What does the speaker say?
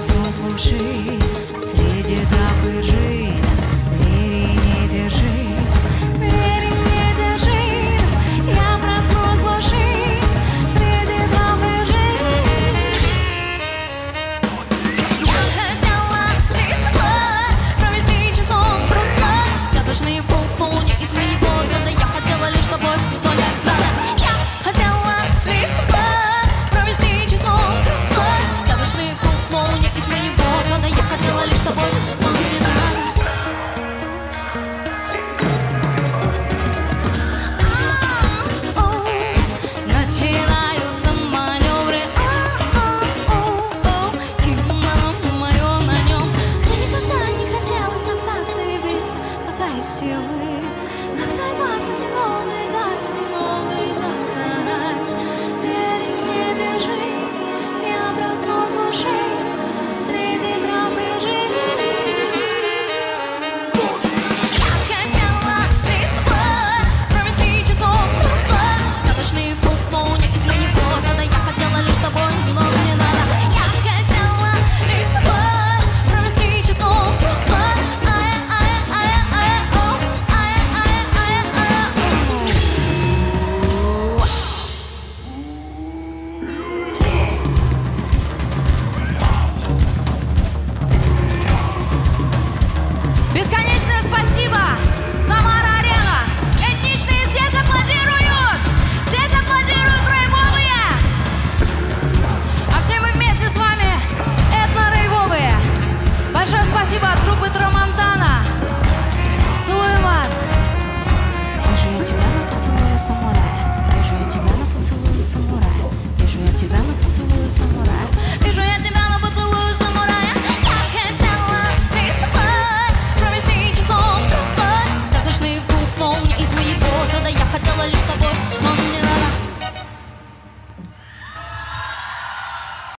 nas duas mochilas. спасибо от группы Тромантана. Целую вас. Вижу я тебя на поцелую самурая. Вижу я тебя на поцелую самурая. Вижу я тебя на поцелую самурая. Вижу я тебя на поцелую самурая. Я хотела лишь тобой провести часов другой. Сказочный вдруг, но не из моего сада. Я хотела лишь тобой, но мне